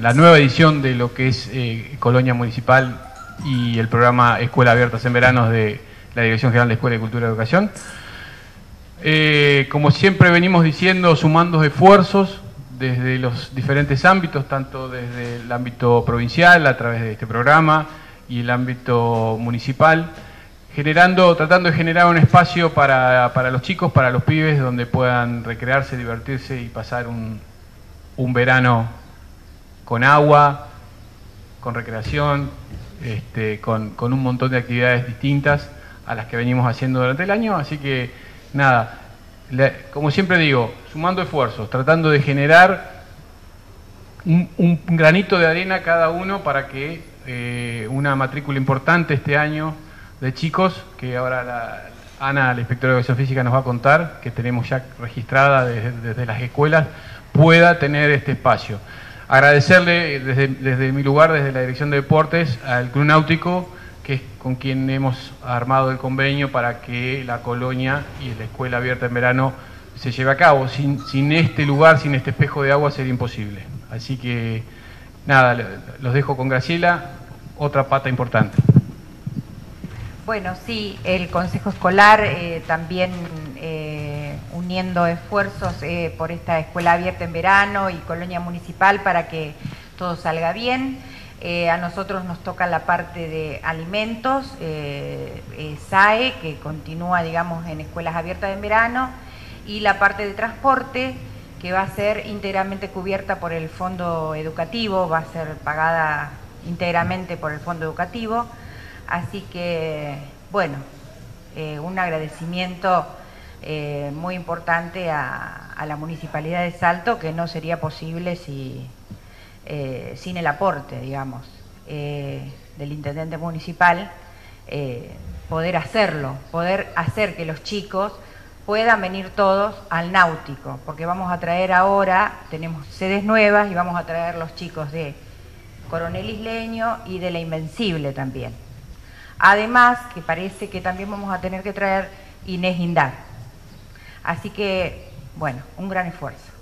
La nueva edición de lo que es eh, Colonia Municipal y el programa Escuela Abiertas en Veranos de la Dirección General de Escuela y Cultura y Educación. Eh, como siempre venimos diciendo, sumando esfuerzos desde los diferentes ámbitos, tanto desde el ámbito provincial a través de este programa y el ámbito municipal, generando, tratando de generar un espacio para, los chicos, para los pibes, donde puedan recrearse, divertirse y pasar un, verano con agua, con recreación, este, con, un montón de actividades distintas a las que venimos haciendo durante el año, así que nada, como siempre digo, sumando esfuerzos, tratando de generar un, granito de arena cada uno para que eh, una matrícula importante este año de chicos, que ahora la, Ana, la inspectora de educación física, nos va a contar, que tenemos ya registrada desde, las escuelas, pueda tener este espacio. Agradecerle desde, desde mi lugar, desde la Dirección de Deportes, al Club Náutico, que es con quien hemos armado el convenio para que la colonia y la escuela abierta en verano se lleve a cabo. Sin, sin este lugar, sin este espejo de agua sería imposible. Así que nada, los dejo con Graciela, otra pata importante. Bueno, sí, el Consejo Escolar eh, también eh, uniendo esfuerzos eh, por esta escuela abierta en verano y colonia municipal para que todo salga bien. Eh, a nosotros nos toca la parte de alimentos, eh, SAE, que continúa, digamos, en escuelas abiertas en verano, y la parte de transporte, que va a ser íntegramente cubierta por el fondo educativo, va a ser pagada íntegramente por el fondo educativo. Así que, bueno, un agradecimiento muy importante a la Municipalidad de Salto, que no sería posible si eh, sin el aporte, digamos, eh, del intendente municipal, eh, poder hacerlo, poder hacer que los chicos puedan venir todos al náutico, porque vamos a traer ahora, tenemos sedes nuevas y vamos a traer los chicos de Coronel Isleño y de la Invencible también. Además, que parece que también vamos a tener que traer Inés Indar. Así que, bueno, un gran esfuerzo.